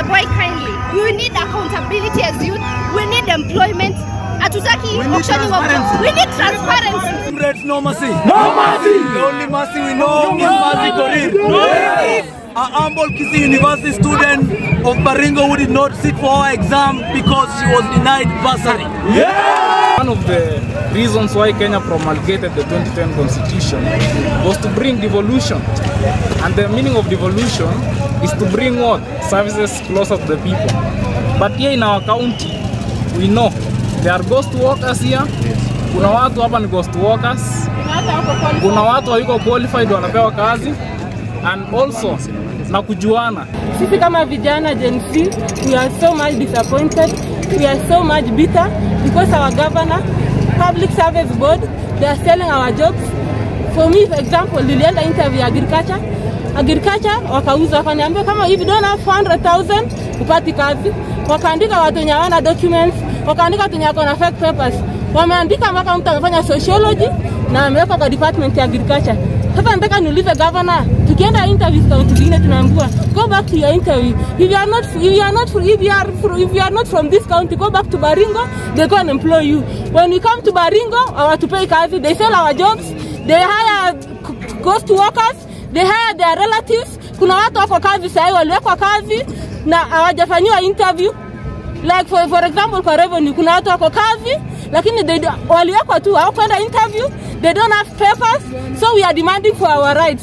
friendly. We need accountability as youth. We need employment. Hatutaki We need auctioning of transparency. We need transparency. Comrades, no mercy. No mercy. The only mercy we know is mercy Korir. A humble Kisi University student of Baringo who did not sit for her exam because she was denied bursary. One of the reasons why Kenya promulgated the 2010 constitution was to bring devolution. And the meaning of devolution is to bring what? Services closer to the people. But here in our county, we know there are ghost workers here. Kuna watu hapa ni ghost workers. Kuna watu hawiko qualified wanapewa kazi. And also na kujuana. Sisi kama vijana Gen Z, we are so much disappointed. We are so much bitter because our governor, public service board, they are selling our jobs. For me, for example, nilienda interview agriculture. Agriculture wakauza wakaniambia kama you don't have 400,000 upati kazi. Wakaandika watu wenye hawana documents, wakaandika watu wenye wako na fake papers. Wameandika mpaka mtu amefanya sociology na amewekwa kwa department ya agriculture. Sasa nataka niulize governor, tukienda interviews kaunti zingine tunaambiwa go back to your interview. If you are not if you are not if you are if you are not from this county, go back to Baringo, they go and employ you. When we come to Baringo, hawatupei kazi, they sell our jobs, they hire ghost workers, they hire their relatives. Kuna watu wako kazi sahii waliwekwa kazi na hawajafanyiwa interview like for, for example kwa revenue kuna watu wako kazi lakini they, waliwekwa tu hawakwenda interview they don't have papers so we are demanding for our rights